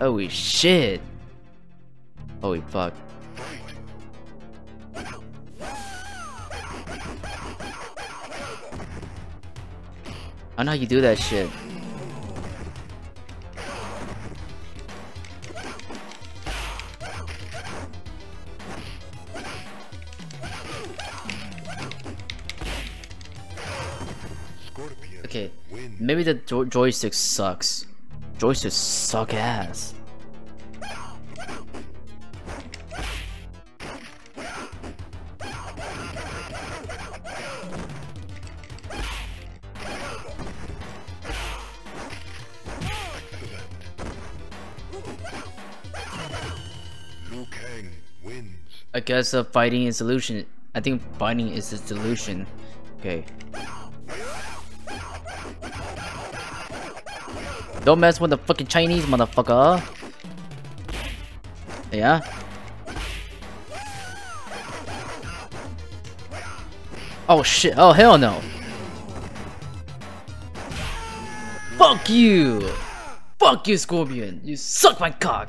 Oh, Holy shit. Holy fuck. I know how you do that shit. Okay, maybe the jo joystick sucks. Joysticks suck ass. Liu Kang wins. I guess uh, fighting is solution. I think fighting is a solution. Okay. Don't mess with the fucking Chinese motherfucker. Yeah? Oh shit, oh hell no. Fuck you! Fuck you, Scorpion! You suck my cock!